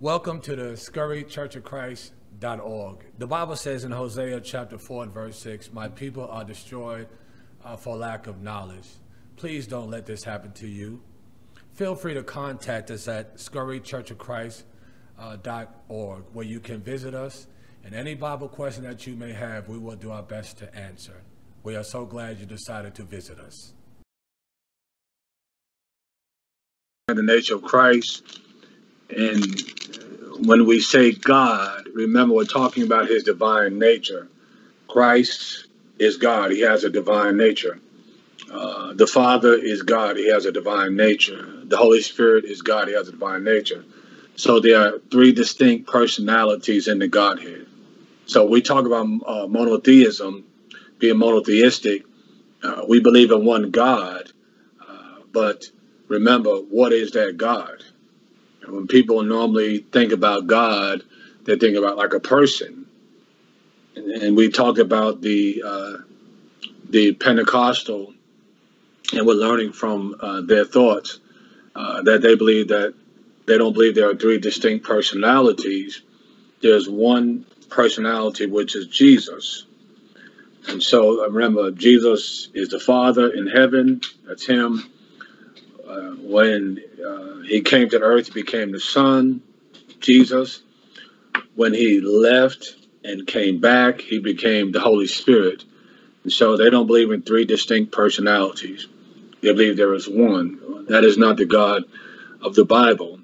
Welcome to the Scurry Church of Christ.org. The Bible says in Hosea chapter 4 and verse 6, My people are destroyed uh, for lack of knowledge. Please don't let this happen to you. Feel free to contact us at scurrychurchofchrist.org, where you can visit us. And any Bible question that you may have, we will do our best to answer. We are so glad you decided to visit us. The nature of Christ and when we say God, remember we're talking about his divine nature. Christ is God, he has a divine nature. Uh, the Father is God, he has a divine nature. The Holy Spirit is God, he has a divine nature. So there are three distinct personalities in the Godhead. So we talk about uh, monotheism, being monotheistic. Uh, we believe in one God, uh, but remember, what is that God? When people normally think about God, they think about like a person. And, and we talk about the uh, the Pentecostal, and we're learning from uh, their thoughts uh, that they believe that they don't believe there are three distinct personalities. There's one personality, which is Jesus. And so remember, Jesus is the Father in heaven. That's Him. Uh, when uh, he came to earth, he became the Son, Jesus. When he left and came back, he became the Holy Spirit. And so they don't believe in three distinct personalities. They believe there is one. That is not the God of the Bible.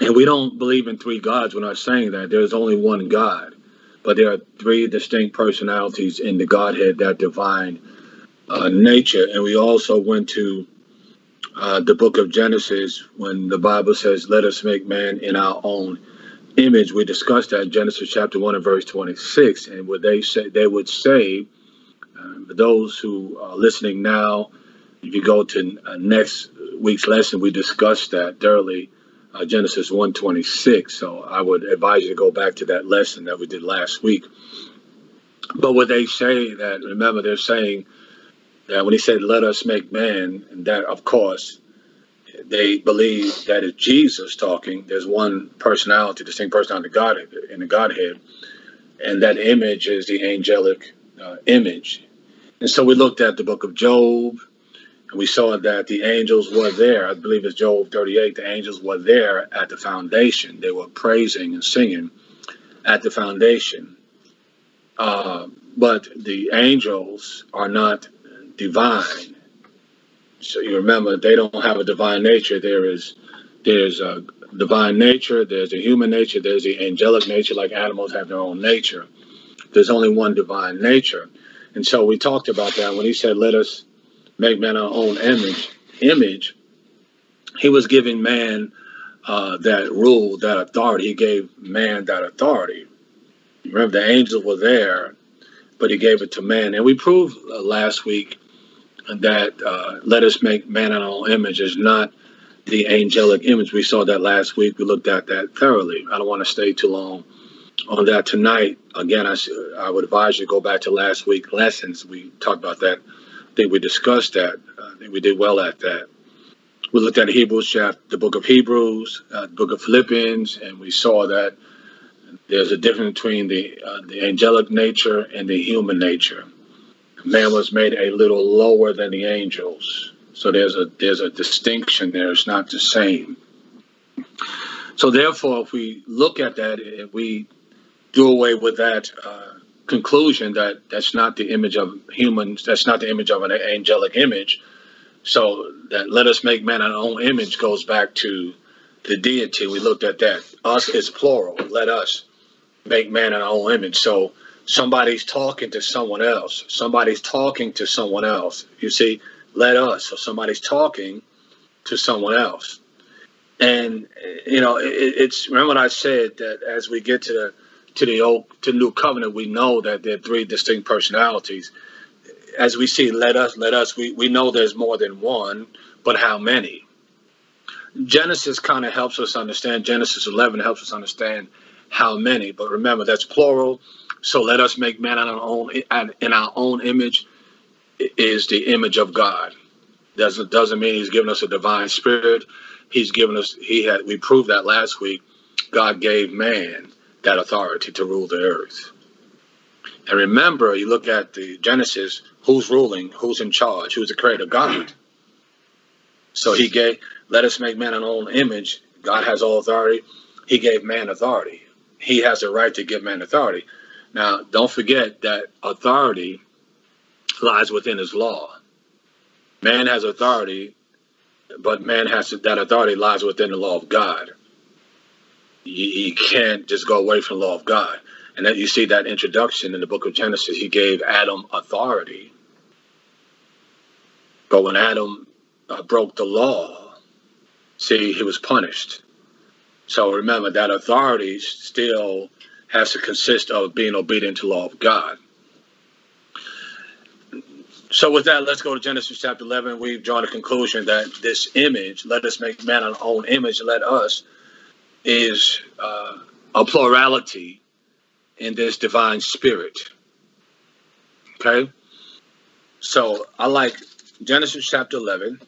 And we don't believe in three gods. We're not saying that. There's only one God. But there are three distinct personalities in the Godhead, that divine uh, nature. And we also went to uh, the book of Genesis when the Bible says, Let us make man in our own image. We discussed that Genesis chapter 1 and verse 26. And what they say, they would say, uh, those who are listening now, if you go to uh, next week's lesson, we discussed that thoroughly, uh, Genesis 126. So I would advise you to go back to that lesson that we did last week. But what they say that, remember, they're saying now, when he said, let us make man, and that, of course, they believe that is Jesus talking. There's one personality, distinct personality God in the Godhead, and that image is the angelic uh, image. And so we looked at the book of Job, and we saw that the angels were there. I believe it's Job 38. The angels were there at the foundation. They were praising and singing at the foundation. Uh, but the angels are not divine. So you remember they don't have a divine nature. There is there's a divine nature, there's a human nature, there's the angelic nature, like animals have their own nature. There's only one divine nature. And so we talked about that when he said, Let us make man our own image image, he was giving man uh, that rule, that authority. He gave man that authority. Remember, the angels were there, but he gave it to man. And we proved uh, last week that uh, let us make man in our own image is not the angelic image. We saw that last week. We looked at that thoroughly. I don't want to stay too long on that tonight. Again, I, I would advise you to go back to last week lessons. We talked about that. I think we discussed that. I think we did well at that. We looked at Hebrews chapter, the book of Hebrews, uh, book of Philippians, and we saw that there's a difference between the uh, the angelic nature and the human nature man was made a little lower than the angels. So there's a there's a distinction there. It's not the same. So therefore, if we look at that, if we do away with that uh, conclusion that that's not the image of humans, that's not the image of an angelic image. So that let us make man our own image goes back to the deity. We looked at that. Us is plural. Let us make man in our own image. So somebody's talking to someone else. Somebody's talking to someone else. You see, let us. So somebody's talking to someone else. And you know, it, it's remember what I said that as we get to the to the old to new covenant, we know that there are three distinct personalities. As we see, let us, let us. We we know there's more than one, but how many? Genesis kind of helps us understand. Genesis 11 helps us understand how many. But remember, that's plural so let us make man in our own in our own image is the image of God. Doesn't doesn't mean he's given us a divine spirit. He's given us he had we proved that last week God gave man that authority to rule the earth. And remember, you look at the Genesis, who's ruling, who's in charge, who's the creator? God. So he gave, let us make man an own image. God has all authority. He gave man authority. He has the right to give man authority. Now, don't forget that authority lies within his law. Man has authority, but man has to, that authority lies within the law of God. You, you can't just go away from the law of God. And then you see that introduction in the book of Genesis. He gave Adam authority. But when Adam uh, broke the law, see, he was punished. So remember that authority still has to consist of being obedient to law of God. So with that, let's go to Genesis chapter 11. We've drawn a conclusion that this image, let us make man our own image, let us, is uh, a plurality in this divine spirit. Okay? So I like Genesis chapter 11.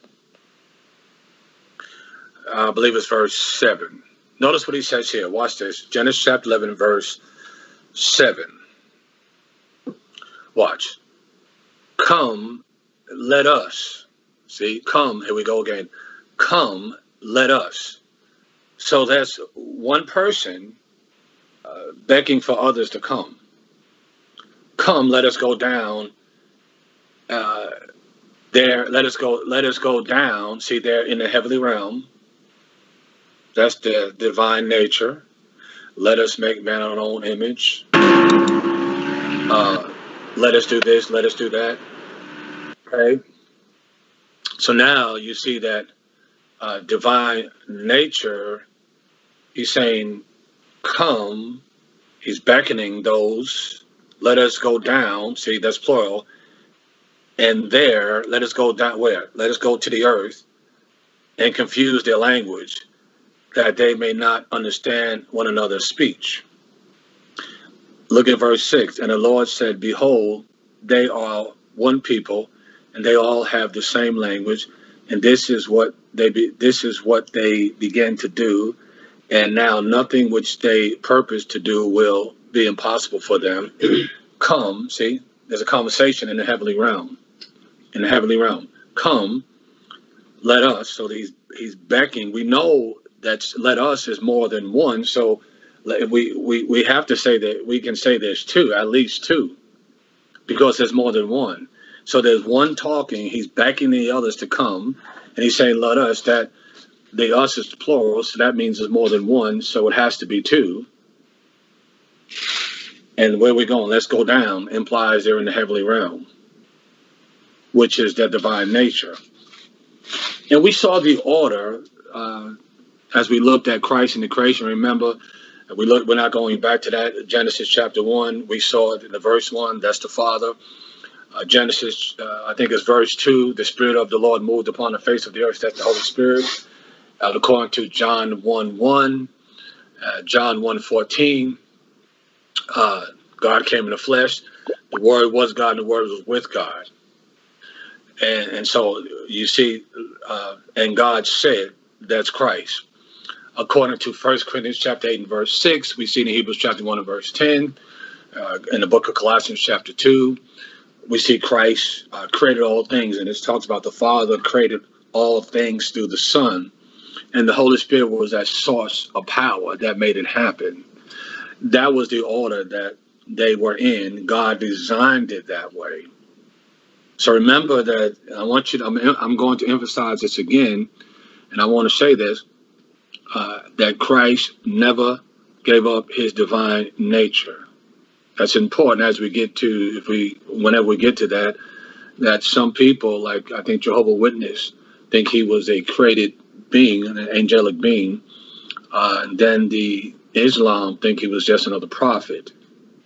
I believe it's verse 7. Notice what he says here. Watch this. Genesis chapter 11, verse 7. Watch. Come, let us. See, come, here we go again. Come, let us. So that's one person uh, begging for others to come. Come, let us go down. Uh, there, let us go. Let us go down. See, there in the heavenly realm. That's the divine nature. Let us make man our own image. Uh, let us do this. Let us do that. Okay. So now you see that uh, divine nature. He's saying, "Come." He's beckoning those. Let us go down. See, that's plural. And there, let us go down. Where? Let us go to the earth and confuse their language that they may not understand one another's speech. Look at verse 6. And the Lord said, Behold, they are one people, and they all have the same language, and this is what they be, this is what they began to do, and now nothing which they purpose to do will be impossible for them. Come, see, there's a conversation in the heavenly realm. In the heavenly realm. Come, let us. So he's he's becking. We know that's let us is more than one. So we, we, we have to say that we can say there's two, at least two, because there's more than one. So there's one talking, he's backing the others to come, and he's saying, let us, that the us is plural, so that means there's more than one, so it has to be two. And where we're going, let's go down, implies they're in the heavenly realm, which is the divine nature. And we saw the order uh, as we looked at Christ in the creation, remember, we look, we're not going back to that. Genesis chapter one, we saw it in the verse one, that's the Father. Uh, Genesis, uh, I think it's verse two, the Spirit of the Lord moved upon the face of the earth, that's the Holy Spirit. Uh, according to John 1 1, uh, John 1 14, uh, God came in the flesh. The Word was God, and the Word was with God. And, and so you see, uh, and God said, that's Christ according to First Corinthians chapter 8 and verse 6. We see in Hebrews chapter 1 and verse 10. Uh, in the book of Colossians chapter 2, we see Christ uh, created all things, and it talks about the Father created all things through the Son. And the Holy Spirit was that source of power that made it happen. That was the order that they were in. God designed it that way. So remember that I want you to, I'm, I'm going to emphasize this again, and I want to say this uh, that Christ never gave up his divine nature. That's important as we get to, if we, whenever we get to that, that some people, like I think Jehovah Witness, think he was a created being, an angelic being. Uh, and then the Islam think he was just another prophet.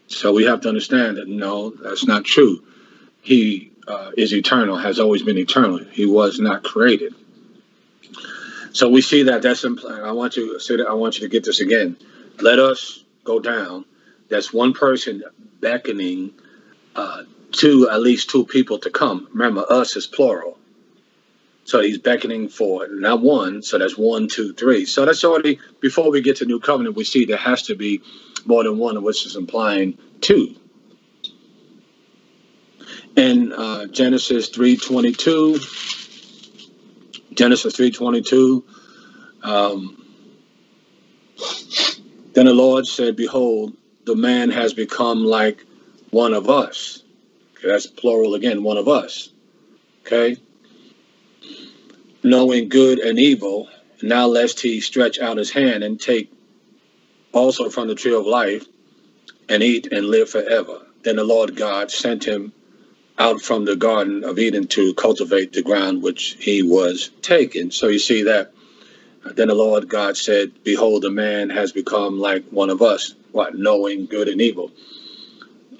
So we have to understand that no, that's not true. He uh, is eternal, has always been eternal. He was not created. So we see that that's implied. I want you to say that I want you to get this again. Let us go down. That's one person beckoning uh, to at least two people to come. Remember, us is plural. So he's beckoning for not one, so that's one, two, three. So that's already before we get to new covenant, we see there has to be more than one, which is implying two. In uh, Genesis three twenty two, Genesis three twenty two, um, then the Lord said, "Behold, the man has become like one of us." Okay, that's plural again, one of us. Okay knowing good and evil, now lest he stretch out his hand and take also from the tree of life and eat and live forever. Then the Lord God sent him out from the Garden of Eden to cultivate the ground which he was taken. So you see that. Uh, then the Lord God said, Behold, the man has become like one of us, what, knowing good and evil.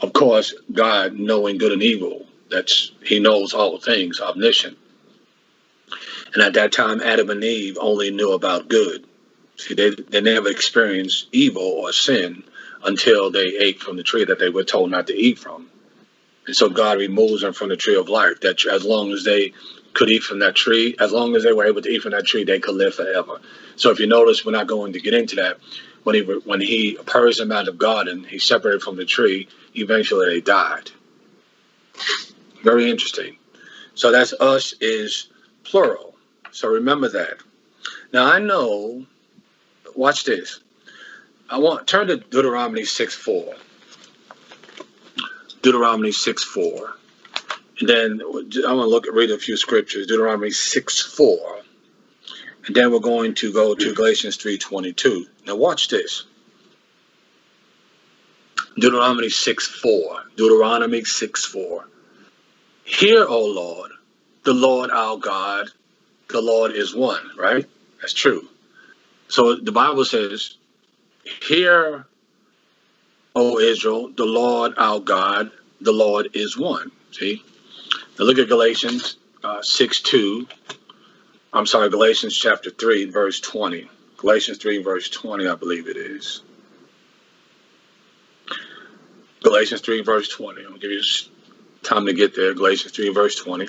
Of course, God knowing good and evil, that's he knows all things, omniscient. And at that time, Adam and Eve only knew about good. See, they, they never experienced evil or sin until they ate from the tree that they were told not to eat from. And so God removes them from the tree of life. That as long as they could eat from that tree, as long as they were able to eat from that tree, they could live forever. So if you notice, we're not going to get into that. When he when he purged them out of garden, he separated from the tree. Eventually, they died. Very interesting. So that's us is plural. So remember that. Now I know, watch this. I want turn to Deuteronomy 6 4. Deuteronomy 6 4. And then I'm going to look at read a few scriptures. Deuteronomy 6 4. And then we're going to go to Galatians 3:22. Now watch this. Deuteronomy 6 4. Deuteronomy 6 4. Hear, O Lord, the Lord our God, the Lord is one, right? That's true. So the Bible says, Hear, O Israel, the Lord our God, the Lord is one. See? Now look at Galatians uh, 6 2. I'm sorry, Galatians chapter 3, verse 20. Galatians 3, verse 20, I believe it is. Galatians 3, verse 20. I'm going to give you time to get there. Galatians 3, verse 20.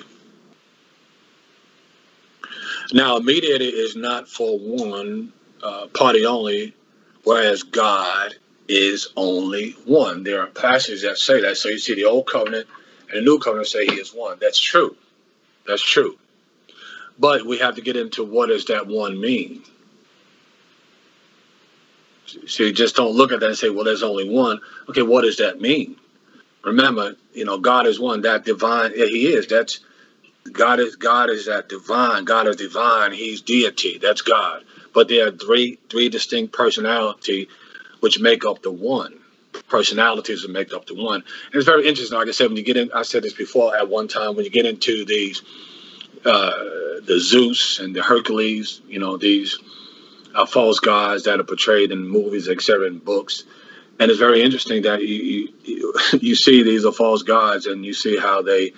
Now, a mediator is not for one uh, party only, whereas God is only one. There are passages that say that. So you see the old covenant and the new covenant say he is one. That's true. That's true. But we have to get into what does that one mean? So you just don't look at that and say, well, there's only one. Okay, what does that mean? Remember, you know, God is one, that divine, yeah, he is. That's God is God is that divine. God is divine. He's deity. That's God. But there are three three distinct personality which make up the one. Personalities that make up the one. And it's very interesting. Like I said, when you get in, I said this before at one time. When you get into these, uh, the Zeus and the Hercules, you know, these uh, false gods that are portrayed in movies, etc., in books. And it's very interesting that you, you you see these are false gods, and you see how they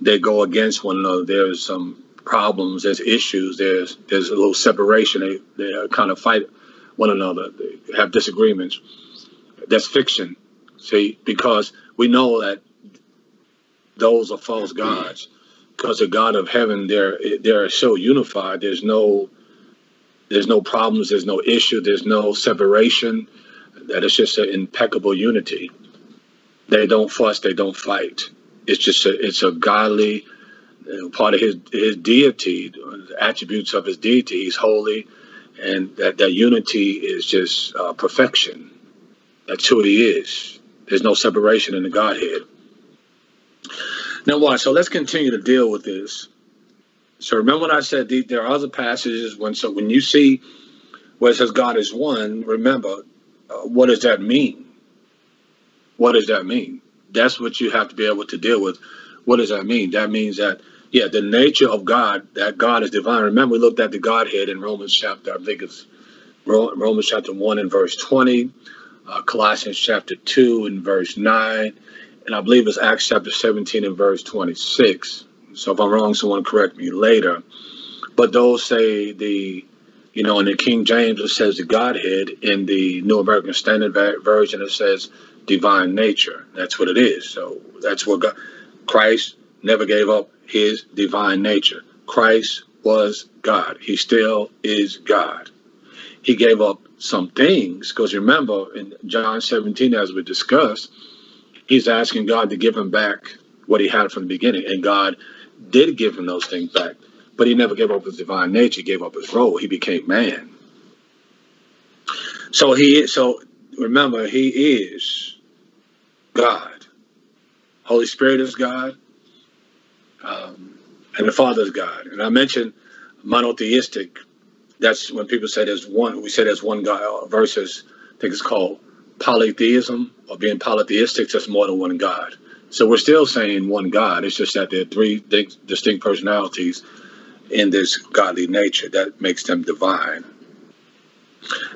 they go against one another. There's some problems, there's issues, there's there's a little separation. They they kind of fight one another, have disagreements. That's fiction, see, because we know that those are false gods. Because the God of heaven, they're they're so unified. There's no there's no problems. There's no issue. There's no separation. That it's just an impeccable unity. They don't fuss. They don't fight it's just a, it's a godly uh, part of his his deity, attributes of his deity. He's holy, and that that unity is just uh, perfection. That's who he is. There's no separation in the Godhead. Now, watch. So let's continue to deal with this. So remember when I said the, there are other passages when so when you see where it says God is one, remember uh, what does that mean? What does that mean? that's what you have to be able to deal with. What does that mean? That means that yeah, the nature of God, that God is divine. Remember, we looked at the Godhead in Romans chapter, I think it's Romans chapter 1 and verse 20, uh, Colossians chapter 2 and verse 9, and I believe it's Acts chapter 17 and verse 26. So if I'm wrong, someone correct me later. But those say the, you know, in the King James, it says the Godhead. In the New American Standard Version, it says divine nature. That's what it is. So that's what God, Christ never gave up his divine nature. Christ was God. He still is God. He gave up some things because remember in John 17, as we discussed, he's asking God to give him back what he had from the beginning, and God did give him those things back, but he never gave up his divine nature. He gave up his role. He became man. So he so remember he is God. Holy Spirit is God, um, and the Father is God. And I mentioned monotheistic. That's when people say there's one. We say there's one God uh, versus I think it's called polytheism or being polytheistic. That's more than one God. So we're still saying one God. It's just that there are three distinct personalities in this godly nature that makes them divine.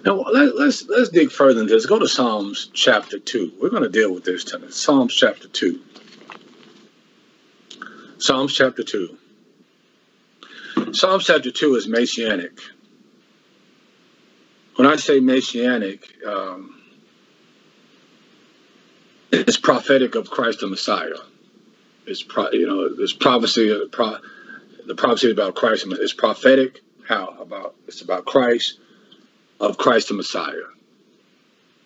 Now let, let's let's dig further into this. Go to Psalms chapter two. We're going to deal with this tonight. Psalms chapter two. Psalms chapter two. Psalms chapter two is messianic. When I say messianic, um, it's prophetic of Christ the Messiah. It's pro, you know, this prophecy, pro, the prophecy about Christ is prophetic. How about it's about Christ of Christ the Messiah.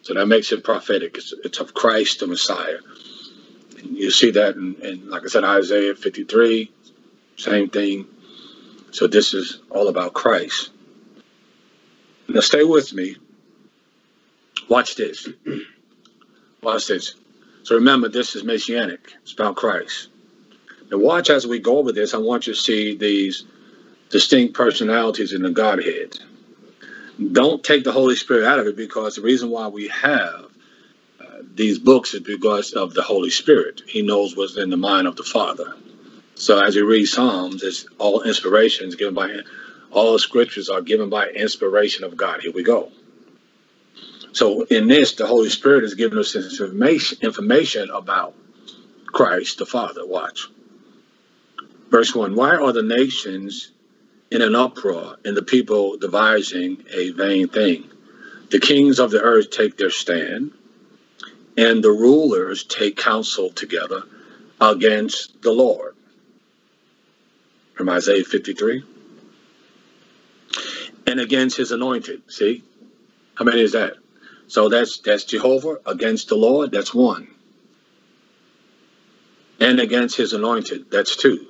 So that makes it prophetic. It's, it's of Christ the Messiah. You see that in, in, like I said, Isaiah 53, same thing. So this is all about Christ. Now stay with me. Watch this. Watch this. So remember, this is messianic. It's about Christ. Now watch as we go over this. I want you to see these distinct personalities in the Godhead don't take the Holy Spirit out of it because the reason why we have these books is because of the Holy Spirit. He knows what's in the mind of the Father. So as you read Psalms, it's all inspirations given by Him. all scriptures are given by inspiration of God. Here we go. So in this, the Holy Spirit is giving us information, information about Christ the Father. Watch. Verse 1 Why are the nations in an uproar, and the people devising a vain thing. The kings of the earth take their stand, and the rulers take counsel together against the Lord. From Isaiah 53. And against his anointed. See? How many is that? So that's that's Jehovah against the Lord, that's one. And against his anointed, that's two.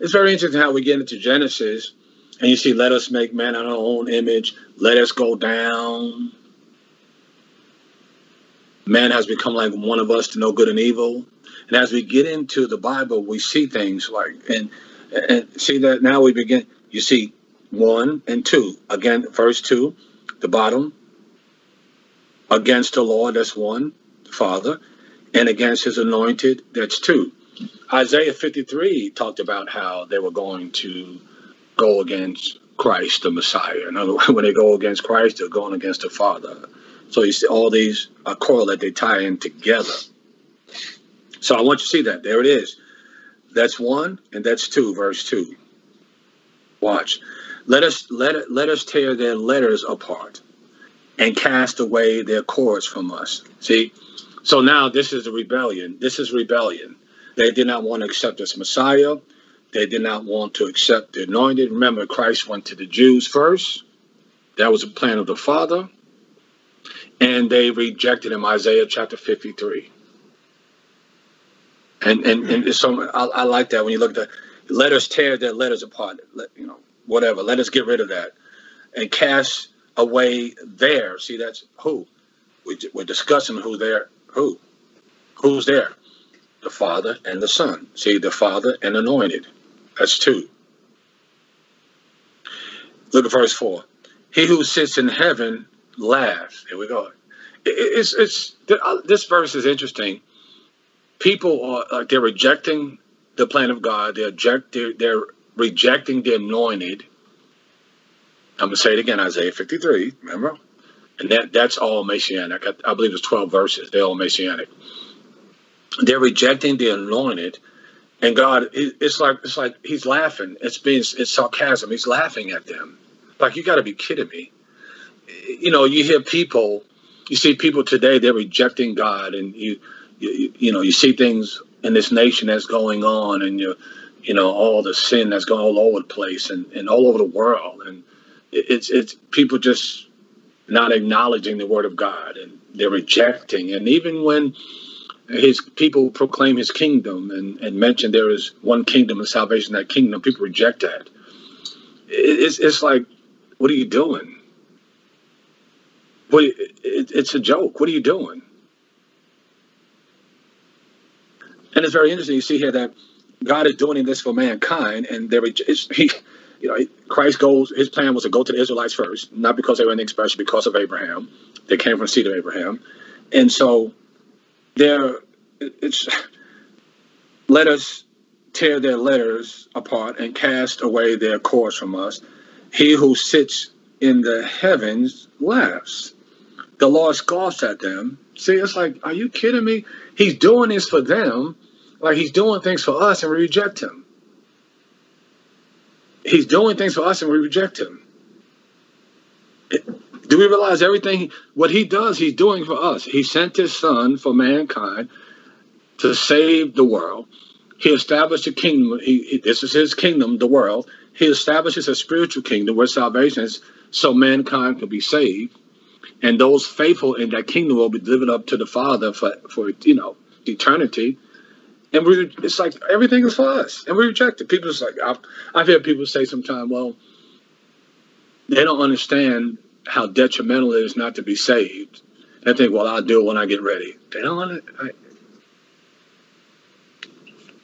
It's very interesting how we get into Genesis and you see, let us make man in our own image. Let us go down. Man has become like one of us to know good and evil. And as we get into the Bible, we see things like, and, and see that now we begin, you see one and two. Again, verse two, the bottom. Against the Lord, that's one, the Father. And against his anointed, that's two. Isaiah 53 talked about how they were going to go against Christ, the Messiah. In other words, when they go against Christ, they're going against the Father. So you see, all these are correlate, they tie in together. So I want you to see that. There it is. That's one, and that's two, verse two. Watch. Let us let let us tear their letters apart and cast away their cords from us. See? So now this is a rebellion. This is rebellion. They did not want to accept this Messiah. They did not want to accept the anointed. Remember, Christ went to the Jews first. That was a plan of the Father. And they rejected him, Isaiah chapter 53. And and, and so I, I like that when you look at that. Let us tear their letters apart. Let, you know, whatever. Let us get rid of that and cast away there. See, that's who we, we're discussing who there. Who, who's there? The Father and the Son. See, the Father and anointed. That's two. Look at verse four. He who sits in heaven laughs. Here we go. It's it's uh, this verse is interesting. People are they're rejecting the plan of God. They're reject, they're, they're rejecting the anointed. I'm gonna say it again. Isaiah 53. Remember, and that that's all messianic. I, I believe it's 12 verses. They're all messianic. They're rejecting the anointed and God, it's like it's like He's laughing. It's being it's sarcasm. He's laughing at them. Like you got to be kidding me. You know, you hear people, you see people today. They're rejecting God, and you, you, you know, you see things in this nation that's going on, and you, you know, all the sin that's going all over the place and, and all over the world. And it's, it's people just not acknowledging the word of God and they're rejecting. And even when his people proclaim his kingdom and, and mention there is one kingdom of salvation, that kingdom, people reject that. It's, it's like, what are you doing? What, it, it's a joke. What are you doing? And it's very interesting. You see here that God is doing this for mankind, and there he, you know, Christ goes. His plan was to go to the Israelites first, not because they were anything special, because of Abraham. They came from seed of Abraham, and so there, it's let us tear their letters apart and cast away their cords from us. He who sits in the heavens laughs. The Lord scoffs at them. See, it's like, are you kidding me? He's doing this for them, like he's doing things for us, and we reject him. He's doing things for us, and we reject him. Do we realize everything? What he does, he's doing for us. He sent his son for mankind to save the world. He established a kingdom. He, he, this is his kingdom, the world. He establishes a spiritual kingdom where salvation is so mankind can be saved. And those faithful in that kingdom will be delivered up to the Father for, for you know, eternity. And we, it's like everything is for us, and we reject it. People just like I've, I've heard people say sometimes, well, they don't understand how detrimental it is not to be saved. They think, well, I'll do it when I get ready. They don't want to.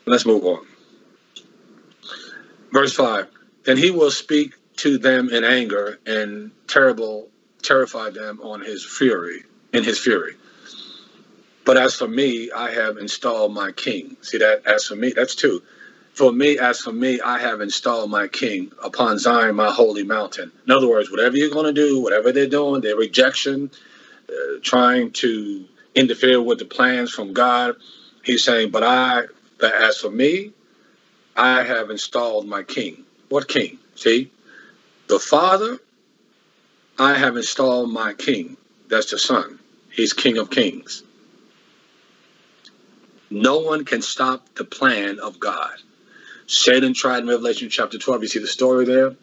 Let's move on. Verse 5 Then he will speak to them in anger and terrible, terrify them on his fury, in his fury. But as for me, I have installed my king. See that? As for me, that's two. For me, as for me, I have installed my king upon Zion, my holy mountain. In other words, whatever you're going to do, whatever they're doing, their rejection, uh, trying to interfere with the plans from God, he's saying, But I but as for me, I have installed my king. What king? See, the Father, I have installed my king. That's the Son. He's King of Kings. No one can stop the plan of God. Satan tried in Revelation chapter 12. You see the story there?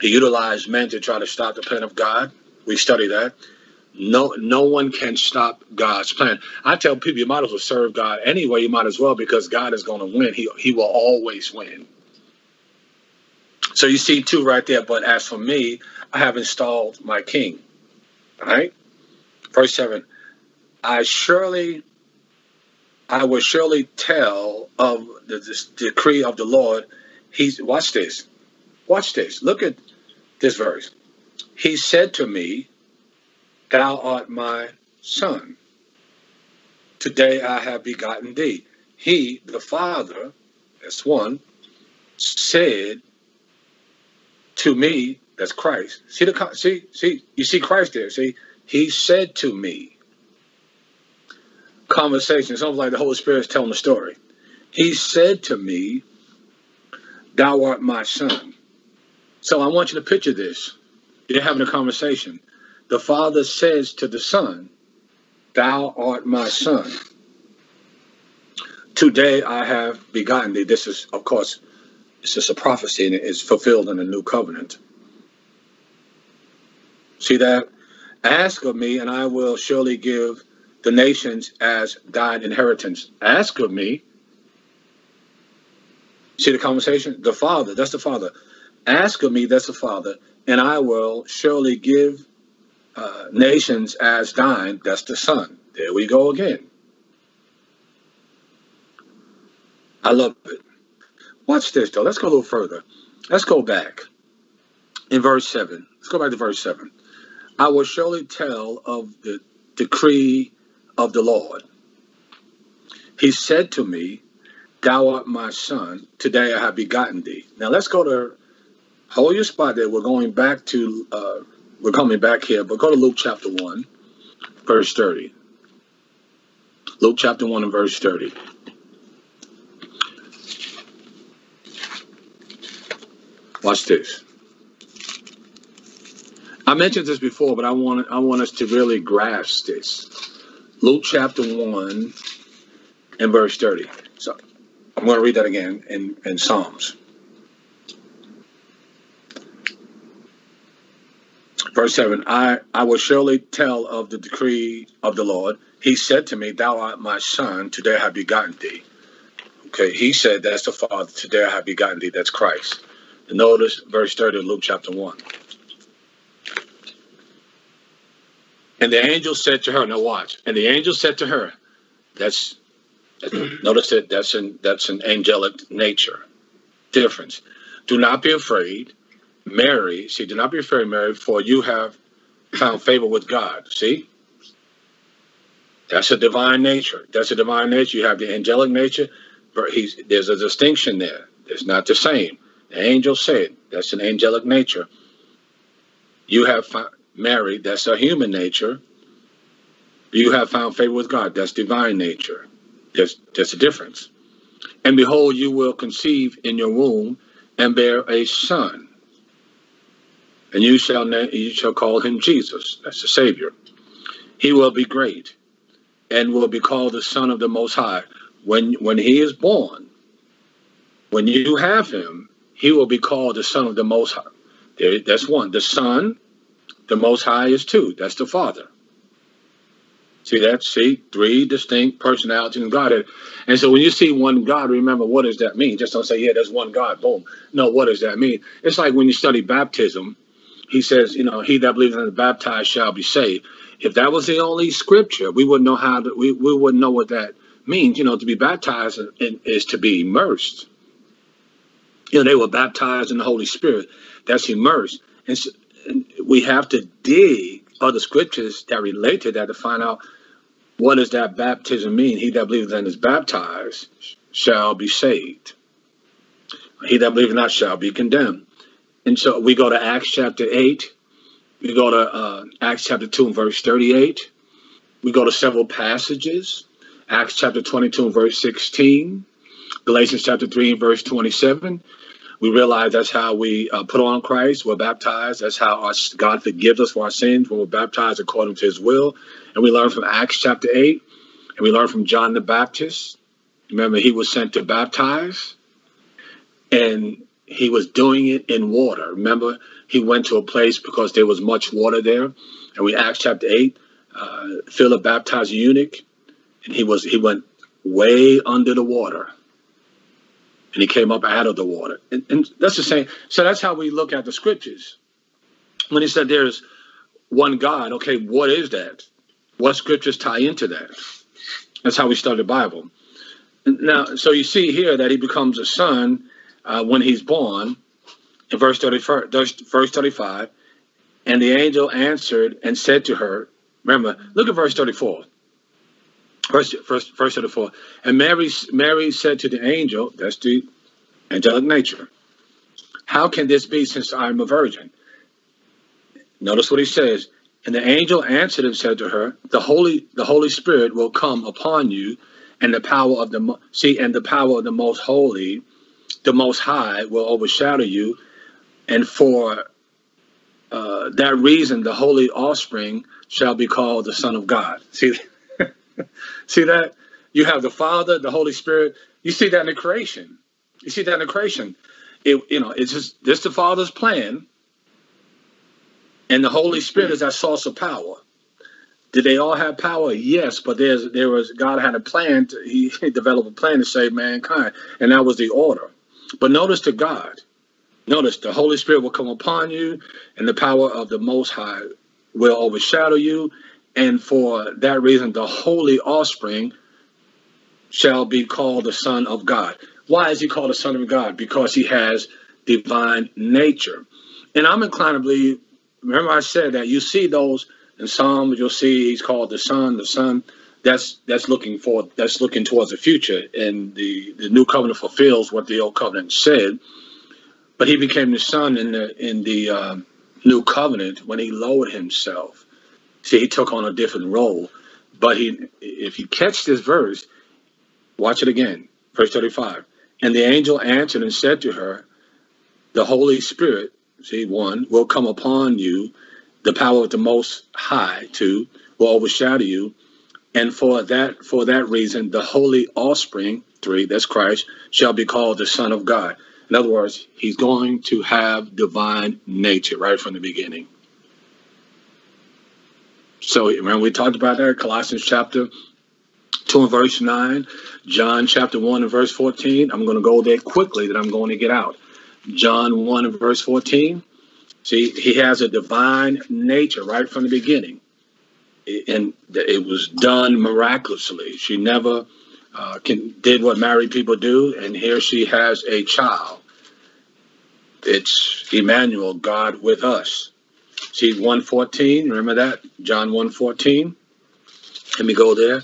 He utilized men to try to stop the plan of God. We study that. No, no one can stop God's plan. I tell people you might as well serve God anyway. You might as well because God is going to win. He He will always win. So you see two right there. But as for me, I have installed my King. All right, verse seven. I surely, I will surely tell of the, the decree of the Lord. He's watch this, watch this. Look at this verse. He said to me, Thou art my son. Today I have begotten thee. He, the Father, that's one, said to me, that's Christ. See the see see you see Christ there. See, he said to me. Conversation, something like the Holy Spirit's telling the story. He said to me, Thou art my son. So I want you to picture this. You're having a conversation the Father says to the Son, Thou art my Son. Today I have begotten thee. This is, of course, it's just a prophecy and it is fulfilled in the new covenant. See that? Ask of me, and I will surely give the nations as thine inheritance. Ask of me. See the conversation? The Father, that's the Father. Ask of me, that's the Father, and I will surely give uh, nations as thine, that's the Son. There we go again. I love it. Watch this, though. Let's go a little further. Let's go back in verse 7. Let's go back to verse 7. I will surely tell of the decree of the Lord. He said to me, Thou art my son, today I have begotten thee. Now let's go to, hold your spot there. We're going back to uh, we're coming back here, but go to Luke chapter 1, verse 30. Luke chapter 1 and verse 30. Watch this. I mentioned this before, but I want I want us to really grasp this. Luke chapter 1 and verse 30. So I'm going to read that again in, in Psalms. Verse 7 I, I will surely tell of the decree of the Lord. He said to me, Thou art my son, today I have begotten thee. Okay, he said that's the Father, today I have begotten thee. That's Christ. Notice verse 30 of Luke chapter 1. And the angel said to her, now watch. And the angel said to her, that's notice that that's an that's an angelic nature difference. Do not be afraid, Mary. See, do not be afraid, Mary, for you have found favor with God. See, that's a divine nature. That's a divine nature. You have the angelic nature, but he's there's a distinction there. It's not the same. The angel said that's an angelic nature. You have found, Mary, that's a human nature. You have found favor with God. That's divine nature. There's, there's a difference. And behold, you will conceive in your womb and bear a son. And you shall you shall call him Jesus. That's the Savior. He will be great and will be called the Son of the Most High. When when he is born, when you have him, he will be called the Son of the Most High. There, that's one. The Son the Most High is two. That's the Father. See that? See, three distinct personalities in Godhead. And so when you see one God, remember what does that mean? Just don't say, yeah, there's one God. Boom. No, what does that mean? It's like when you study baptism, he says, you know, he that believes in the baptized shall be saved. If that was the only scripture, we wouldn't know how to, we, we wouldn't know what that means. You know, to be baptized is to be immersed. You know, they were baptized in the Holy Spirit. That's immersed. And so, we have to dig other scriptures that relate to that to find out what does that baptism mean. He that believes and is baptized shall be saved. He that believes not shall be condemned. And so we go to Acts chapter 8. We go to uh, Acts chapter 2 and verse 38. We go to several passages. Acts chapter 22 and verse 16. Galatians chapter 3 and verse 27 we realize that's how we uh, put on Christ. We're baptized. That's how our, God forgives us for our sins when we're baptized according to his will. And we learn from Acts chapter 8, and we learn from John the Baptist. Remember, he was sent to baptize, and he was doing it in water. Remember, he went to a place because there was much water there. And we Acts chapter 8, uh, Philip baptized a eunuch, and he was he went way under the water and he came up out of the water. And, and, that's the same. So that's how we look at the scriptures. When he said there's one God, okay, what is that? What scriptures tie into that? That's how we study the Bible. Now, so you see here that he becomes a son uh, when he's born in verse 34, verse 35. And the angel answered and said to her, remember, look at verse 34. Verse, verse, verse 34. And Mary, Mary said to the angel, that's the angelic nature, how can this be since I am a virgin? Notice what he says. And the angel answered and said to her, the Holy, the Holy Spirit will come upon you, and the power of the see, and the power of the most holy, the most high will overshadow you. And for uh, that reason, the holy offspring shall be called the Son of God. See, see that? You have the Father, the Holy Spirit. You see that in the creation. You see that in the creation. It, you know, it's just this the Father's plan, and the Holy Spirit is that source of power. Did they all have power? Yes, but there's there was God had a plan. To, he, developed a plan to save mankind, and that was the order. But notice to God, notice the Holy Spirit will come upon you, and the power of the Most High will overshadow you, and for that reason, the holy offspring shall be called the Son of God. Why is he called the Son of God? Because he has divine nature. And I'm inclined to believe, remember I said that you see those in Psalms, you'll see he's called the Son, the Son. That's that's looking for that's looking towards the future. And the, the new covenant fulfills what the old covenant said. But he became the son in the in the uh, new covenant when he lowered himself See, he took on a different role. But he, if you catch this verse, watch it again. Verse 35. And the angel answered and said to her, The Holy Spirit, see, one, will come upon you, the power of the Most High, two, will overshadow you. And for that, for that reason, the holy offspring 3, that's Christ, shall be called the Son of God. In other words, he's going to have divine nature right from the beginning. So remember we talked about that, Colossians chapter 2 and verse 9, John chapter 1 and verse 14. I'm going to go there quickly that I'm going to get out. John 1 and verse 14. See, he has a divine nature right from the beginning. And it was done miraculously. She never uh, can, did what married people do, and here she has a child. It's Emmanuel, God with us. See 114, remember that? John 114. Let me go there.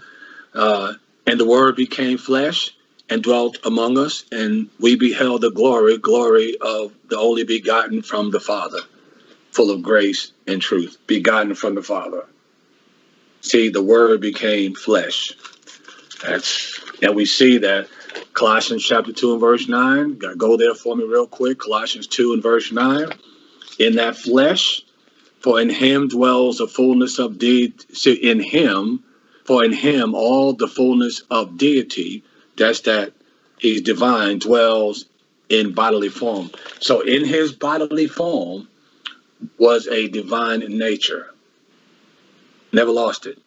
Uh, and the word became flesh and dwelt among us, and we beheld the glory, glory of the only begotten from the Father, full of grace and truth, begotten from the Father. See, the word became flesh. That's and we see that Colossians chapter 2 and verse 9. Gotta go there for me real quick. Colossians 2 and verse 9. In that flesh, for in him dwells the fullness of deity. In him, for in him all the fullness of deity, that's that he's divine, dwells in bodily form. So in his bodily form was a divine nature. Never lost it.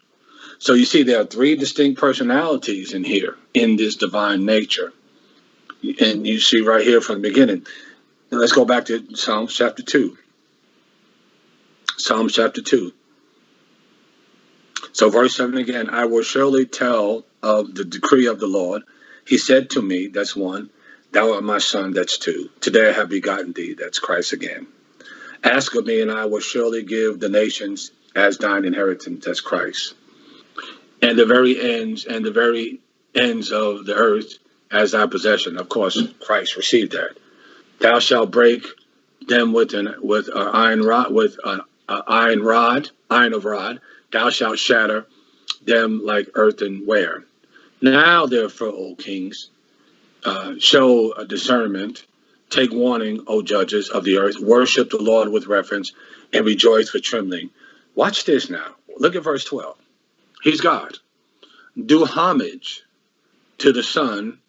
So you see, there are three distinct personalities in here in this divine nature. And you see right here from the beginning. And let's go back to Psalms chapter 2. Psalms chapter 2. So, verse 7 again I will surely tell of the decree of the Lord. He said to me, that's one, Thou art my son, that's two. Today I have begotten thee, that's Christ again. Ask of me, and I will surely give the nations as thine inheritance, that's Christ and the very ends and the very ends of the earth as thy possession. Of course, Christ received that. Thou shalt break them with an with an iron rod with an iron rod, iron of rod. Thou shalt shatter them like earthenware. Now, therefore, O kings, uh, show a discernment. Take warning, O judges of the earth. Worship the Lord with reverence and rejoice with trembling. Watch this now. Look at verse 12. He's God. Do homage to the Son,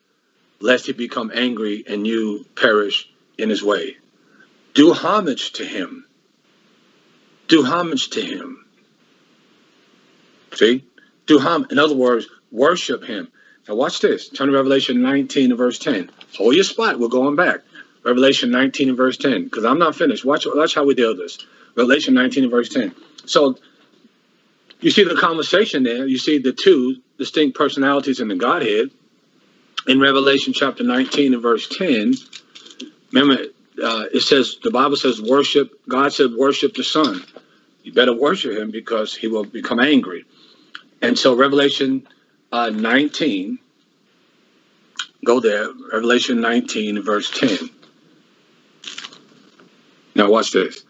lest he become angry and you perish in his way. Do homage to him. Do homage to him. See? Do homage. In other words, worship him. Now watch this. Turn to Revelation 19 and verse 10. Hold your spot. We're going back. Revelation 19 and verse 10. Because I'm not finished. Watch, watch how we deal with this. Revelation 19 and verse 10. So you see the conversation there. You see the two distinct personalities in the Godhead. In Revelation chapter 19 and verse 10, remember, uh, it says, the Bible says, worship, God said, worship the Son. You better worship him because he will become angry. And so, Revelation uh, 19, go there, Revelation 19, verse 10. Now, watch this.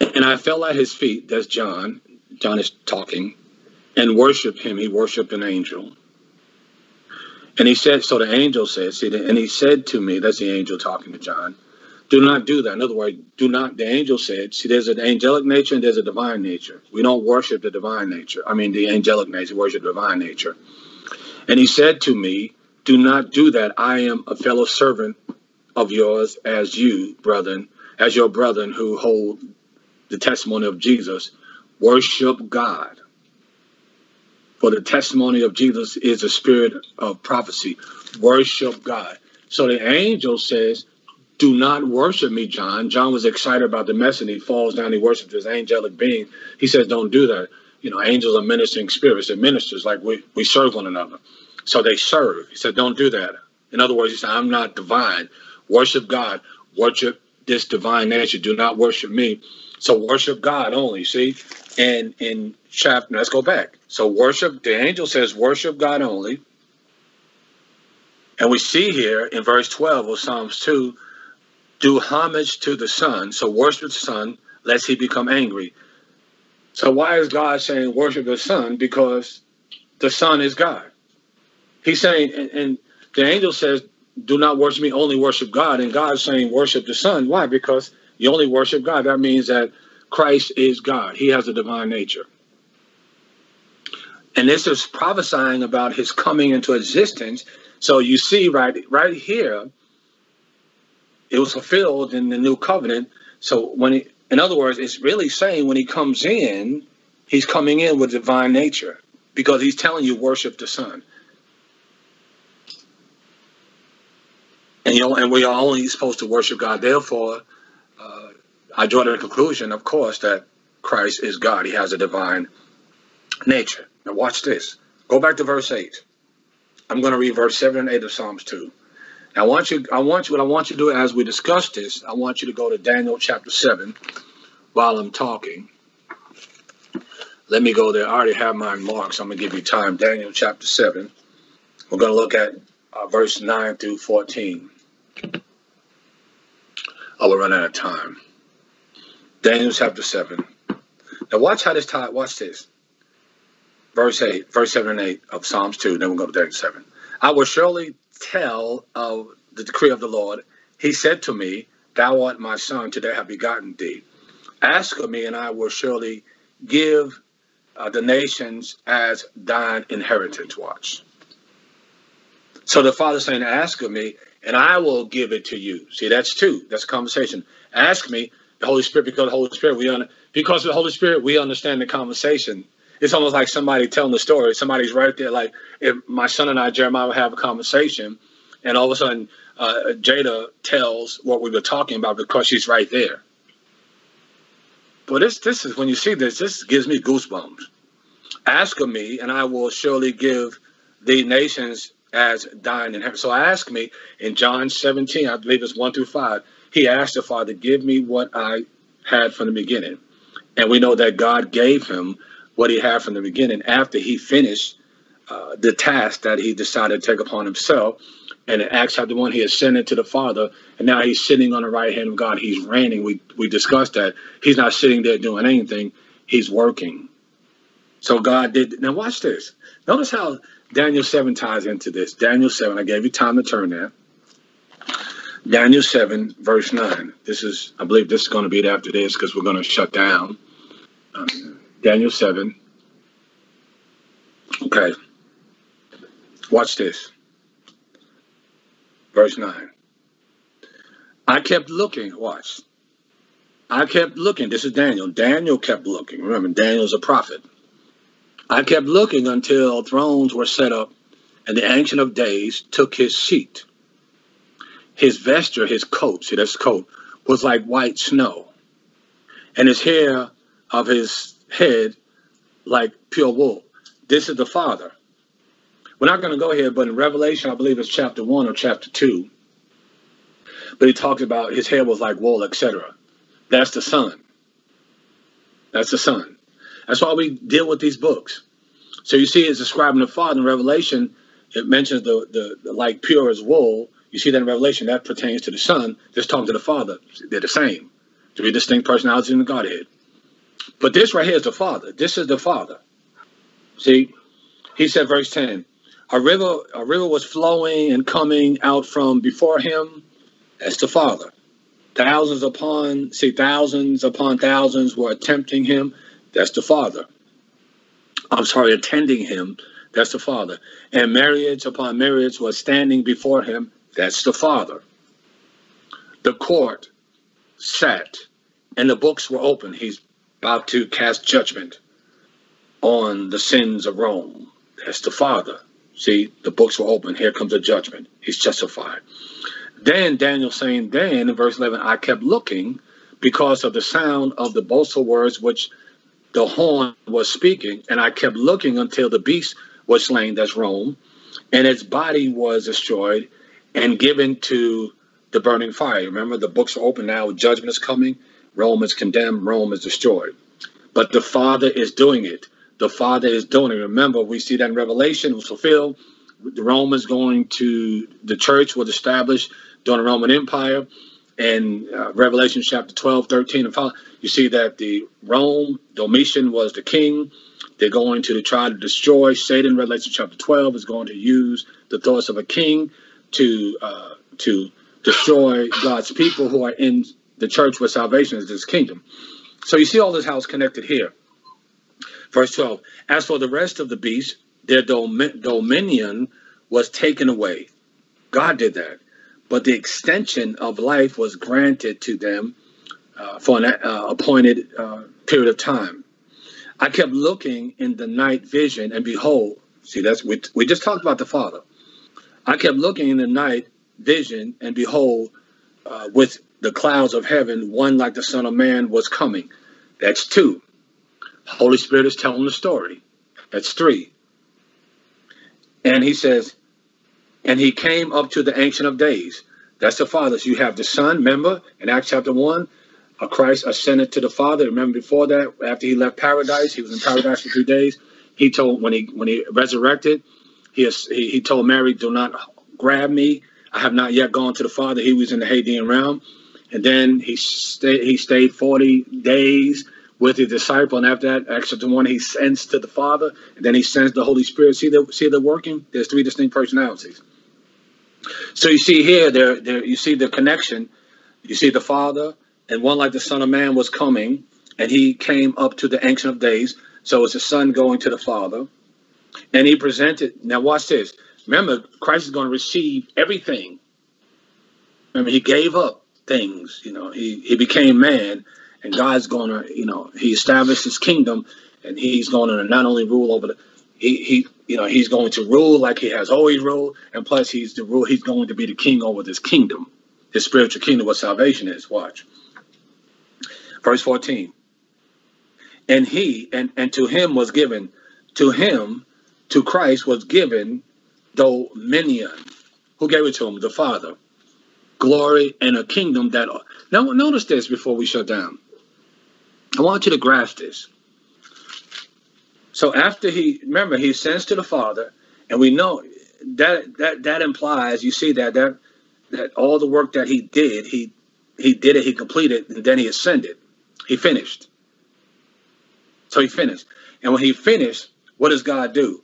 And I fell at his feet, that's John. John is talking, and worshiped him. He worshiped an angel. And he said, so the angel said, see, and he said to me, that's the angel talking to John, do not do that. In other words, do not, the angel said, see, there's an angelic nature and there's a divine nature. We don't worship the divine nature. I mean, the angelic nature, worship the divine nature. And he said to me, do not do that. I am a fellow servant of yours as you, brethren, as your brethren who hold the testimony of Jesus, worship God. For the testimony of Jesus is a spirit of prophecy. Worship God. So the angel says, Do not worship me, John. John was excited about the message. And he falls down, he worships his angelic being. He says, Don't do that. You know, angels are ministering spirits. They're ministers, like we, we serve one another. So they serve. He said, Don't do that. In other words, he said, I'm not divine. Worship God. Worship this divine nature. Do not worship me. So worship God only. See, and in chapter, let's go back. So worship. The angel says worship God only. And we see here in verse 12 of Psalms 2, do homage to the Son. So worship the Son, lest he become angry. So why is God saying worship the Son? Because the Son is God. He's saying, and, and the angel says, do not worship me, only worship God. And God's saying worship the Son. Why? Because you only worship God. That means that Christ is God. He has a divine nature. And this is prophesying about his coming into existence. So you see right right here, it was fulfilled in the new covenant. So when he, in other words, it's really saying when he comes in, he's coming in with divine nature because he's telling you worship the Son. And you know, and we are only supposed to worship God. Therefore, uh, I draw the conclusion, of course, that Christ is God. He has a divine nature. Now watch this. Go back to verse 8. I'm going to read verse 7 and 8 of Psalms 2. I want you, I want you, what I want you to do as we discuss this, I want you to go to Daniel chapter 7 while I'm talking. Let me go there. I already have my marks. I'm going to give you time. Daniel chapter 7. We're going to look at uh, verse 9 through 14. I will run out of time. Daniel chapter 7. Now watch how this tie, watch this. Verse 8, verse 7 and 8 of Psalms 2. Then we'll go to Daniel 7. I will surely tell of the decree of the Lord. He said to me, Thou art my son, today have begotten thee. Ask of me, and I will surely give uh, the nations as thine inheritance. Watch. So the Father saying, Ask of me, and I will give it to you. See, that's two. That's a conversation. Ask me, the Holy Spirit, because the Holy Spirit, we un- because of the Holy Spirit, we understand the conversation. It's almost like somebody telling the story. Somebody's right there. Like if my son and I, Jeremiah, would have a conversation, and all of a sudden uh, Jada tells what we were talking about because she's right there. But this, this is when you see this, this gives me goosebumps. Ask of me, and I will surely give the nations as thine inheritance. So ask me in John 17, I believe it's 1 through 5. He asked the Father, Give me what I had from the beginning. And we know that God gave him what he had from the beginning after he finished uh, the task that he decided to take upon himself. And in Acts chapter 1, he ascended to the Father, and now he's sitting on the right hand of God. He's reigning. We, we discussed that. He's not sitting there doing anything, he's working. So God did. Now, watch this. Notice how Daniel 7 ties into this. Daniel 7, I gave you time to turn there. Daniel 7, verse 9. This is, I believe this is going to be it after this because we're going to shut down. Um, Daniel 7. Okay. Watch this. Verse 9. I kept looking. Watch. I kept looking. This is Daniel. Daniel kept looking. Remember, Daniel's a prophet. I kept looking until thrones were set up and the Ancient of Days took his seat. His vesture, his coat, see that's coat, was like white snow, and his hair of his head like pure wool. This is the Father. We're not going to go here, but in Revelation, I believe it's chapter 1 or chapter 2, but he talks about his hair was like wool, etc. That's the Son. That's the Son. That's why we deal with these books. So you see, it's describing the Father in Revelation. It mentions the, the, the like pure as wool. You see that in Revelation. That pertains to the Son. Just talking to the Father. They're the same. Three distinct personalities in the Godhead. But this right here is the Father. This is the Father. See, he said, verse 10, a river, a river was flowing and coming out from before him. That's the Father. Thousands upon, see, thousands upon thousands were attempting him. That's the Father. I'm sorry, attending him. That's the Father. And myriads upon myriads were standing before him. That's the Father. The court sat, and the books were open. He's about to cast judgment on the sins of Rome. That's the Father. See, the books were open. Here comes a judgment. He's justified. Then Daniel saying, Then in verse 11, I kept looking because of the sound of the boastful words which the horn was speaking, and I kept looking until the beast was slain, that's Rome, and its body was destroyed and given to the burning fire. Remember, the books are open now, judgment is coming, Rome is condemned, Rome is destroyed. But the Father is doing it. The Father is doing it. Remember, we see that in Revelation, was fulfilled. The Romans going to, the church was established during the Roman Empire in uh, Revelation chapter 12, 13, and following, you see that the Rome, Domitian was the king. They're going to try to destroy Satan. Revelation chapter 12 is going to use the thoughts of a king to uh, to destroy God's people who are in the church where salvation is this kingdom. So you see all this house connected here. Verse 12 As for the rest of the beasts, their dom- dominion was taken away. God did that. But the extension of life was granted to them uh, for an uh, appointed uh, period of time. I kept looking in the night vision, and behold, see, that's we, we just talked about the Father. I kept looking in the night vision, and behold, uh, with the clouds of heaven, one like the Son of Man was coming. That's two. Holy Spirit is telling the story. That's three. And he says, and he came up to the Ancient of Days. That's the Father. So you have the Son, remember, in Acts chapter 1, uh, Christ ascended to the Father. Remember before that, after he left paradise, he was in paradise for three days. He told when he when he resurrected, he, he told Mary, "Do not grab me. I have not yet gone to the Father." He was in the Hadean realm, and then he stayed he stayed forty days with his disciple, and after that, Acts chapter one, he sends to the Father, and then he sends the Holy Spirit. See the see the working. There's three distinct personalities. So you see here, there, there you see the connection. You see the Father, and one like the Son of Man was coming, and he came up to the Ancient of Days. So it's the Son going to the Father, and he presented. Now watch this. Remember, Christ is going to receive everything. Remember, he gave up things. You know, he he became man, and God's going to, you know, he established his kingdom, and he's going to not only rule over the, he he you know he's going to rule like he has always ruled, and plus he's the rule. He's going to be the king over this kingdom, his spiritual kingdom, what salvation is. Watch. Verse 14. And he, and, and to him was given, to him, to Christ was given dominion. Who gave it to him? The Father. Glory and a kingdom that. Are now, notice this before we shut down. I want you to grasp this. So after he, remember, he sends to the Father, and we know that that that implies you see that that that all the work that he did, he he did it, he completed, and then he ascended. He finished. So he finished. And when he finished, what does God do?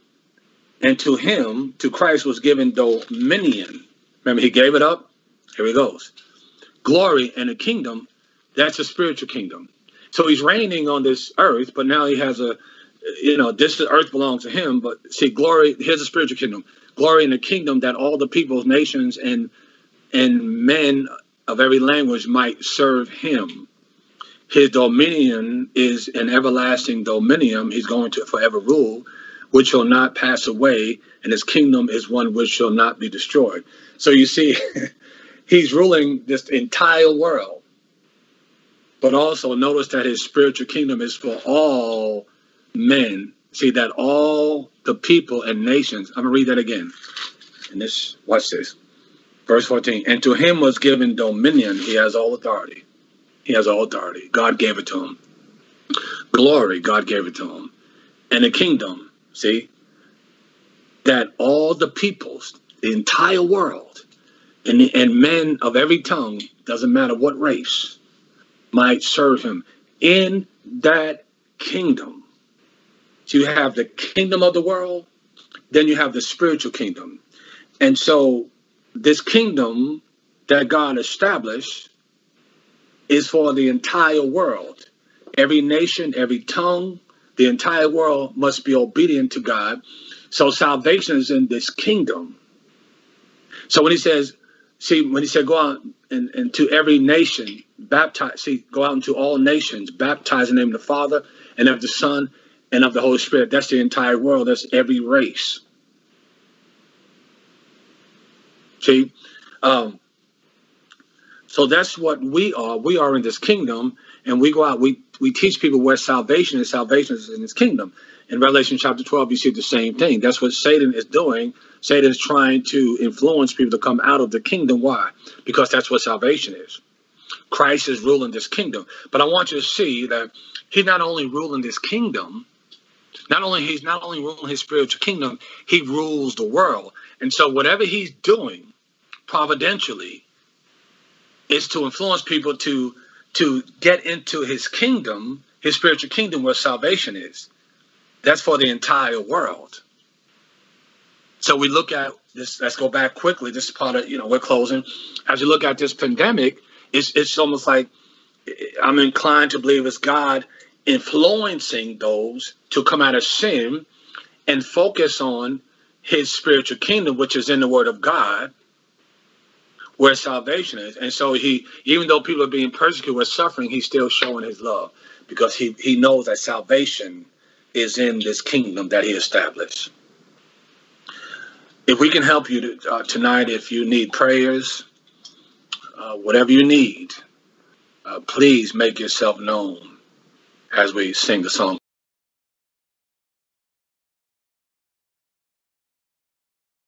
And to him, to Christ, was given dominion. Remember, he gave it up. Here he goes. Glory and a kingdom, that's a spiritual kingdom. So he's reigning on this earth, but now he has a, you know, this earth belongs to him. But see, glory, here's a spiritual kingdom. Glory in a kingdom that all the peoples, nations, and and men of every language might serve him. His dominion is an everlasting dominion. He's going to forever rule, which shall not pass away, and his kingdom is one which shall not be destroyed. So you see, he's ruling this entire world. But also notice that his spiritual kingdom is for all men. See that all the people and nations. I'm gonna read that again. And this, watch this. Verse 14. And to him was given dominion. He has all authority he has all authority. God gave it to him. Glory, God gave it to him. And a kingdom, see, that all the peoples, the entire world, and, and men of every tongue, doesn't matter what race, might serve him in that kingdom. So you have the kingdom of the world, then you have the spiritual kingdom. And so this kingdom that God established is for the entire world. Every nation, every tongue, the entire world must be obedient to God. So salvation is in this kingdom. So when he says, see, when he said go out and, and to every nation, baptize, see, go out into all nations, baptize in the name of the Father and of the Son and of the Holy Spirit. That's the entire world. That's every race. See, um, so that's what we are. We are in this kingdom, and we go out. We we teach people where salvation is. Salvation is in His kingdom. In Revelation chapter twelve, you see the same thing. That's what Satan is doing. Satan is trying to influence people to come out of the kingdom. Why? Because that's what salvation is. Christ is ruling this kingdom. But I want you to see that He's not only ruling this kingdom. Not only he's not only ruling his spiritual kingdom, he rules the world. And so whatever he's doing providentially, is to influence people to to get into his kingdom, his spiritual kingdom where salvation is. That's for the entire world. So we look at this, let's go back quickly. This is part of, you know, we're closing. As you look at this pandemic, it's it's almost like I'm inclined to believe it's God influencing those to come out of sin and focus on his spiritual kingdom, which is in the word of God, where salvation is. And so he, even though people are being persecuted or suffering, he's still showing his love because he, he knows that salvation is in this kingdom that he established. If we can help you to, uh, tonight, if you need prayers, uh, whatever you need, uh, please make yourself known as we sing the song.